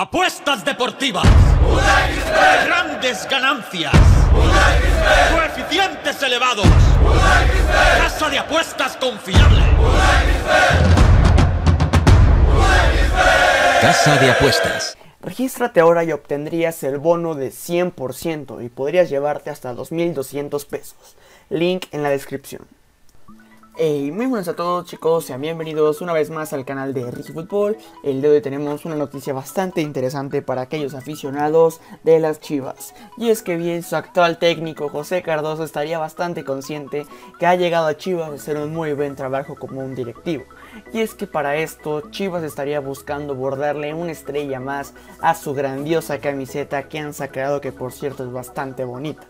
Apuestas deportivas. Grandes ganancias. Coeficientes elevados. Casa de apuestas confiable. Casa de apuestas. Regístrate ahora y obtendrías el bono de 100% y podrías llevarte hasta 2.200 pesos. Link en la descripción. Hey, muy buenas a todos chicos, sean bienvenidos una vez más al canal de Ricky Football. El día de hoy tenemos una noticia bastante interesante para aquellos aficionados de las Chivas. Y es que bien su actual técnico José Cardoso estaría bastante consciente que ha llegado a Chivas a hacer un muy buen trabajo como un directivo. Y es que para esto Chivas estaría buscando bordarle una estrella más a su grandiosa camiseta que han sacado que por cierto es bastante bonita.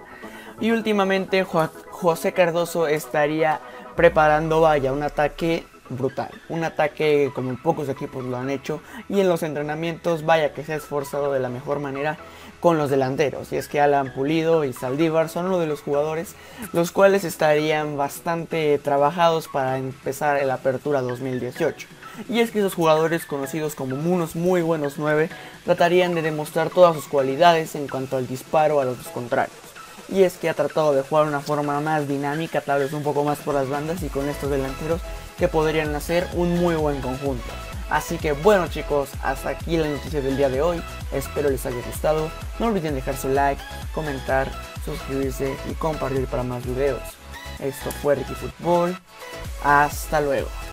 Y últimamente José Cardoso estaría preparando, vaya, un ataque brutal. Un ataque como pocos equipos lo han hecho. Y en los entrenamientos, vaya que se ha esforzado de la mejor manera con los delanteros. Y es que Alan Pulido y Saldívar son uno de los jugadores los cuales estarían bastante trabajados para empezar la apertura 2018. Y es que esos jugadores conocidos como unos muy buenos 9 tratarían de demostrar todas sus cualidades en cuanto al disparo a los contrarios y es que ha tratado de jugar una forma más dinámica, tal vez un poco más por las bandas y con estos delanteros que podrían hacer un muy buen conjunto. Así que bueno chicos, hasta aquí la noticia del día de hoy, espero les haya gustado, no olviden dejar su like, comentar, suscribirse y compartir para más videos. Esto fue Ricky Football, hasta luego.